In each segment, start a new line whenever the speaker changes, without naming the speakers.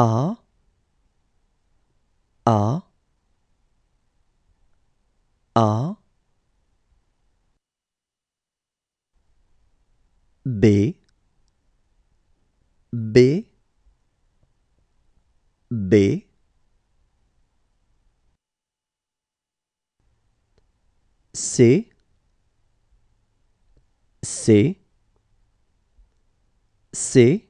A A A. B B B. C C C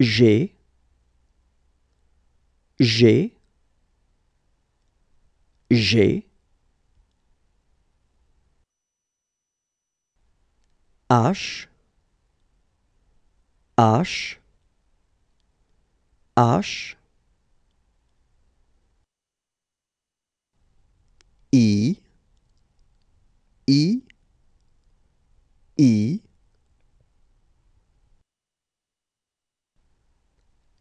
G G G H H H. I I I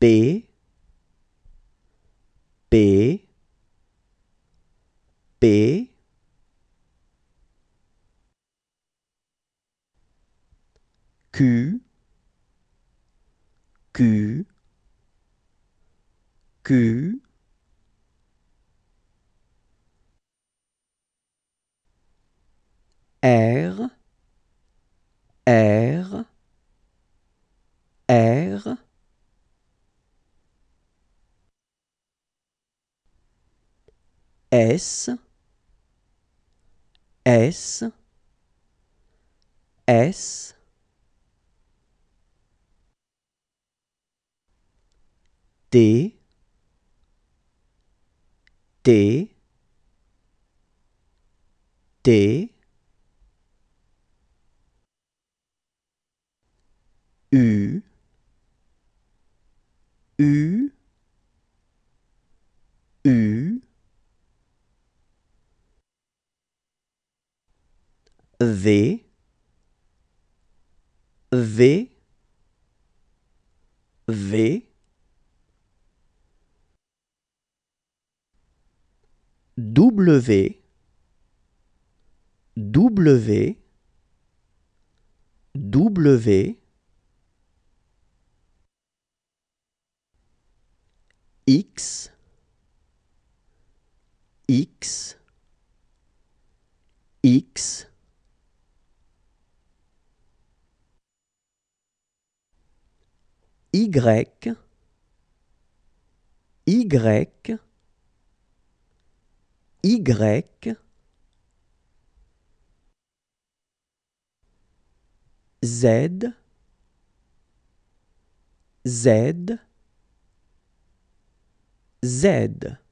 B B B Q Q Q. R R R S S S. T T T V V V. W W W. X X X Y Y Y Z Z Z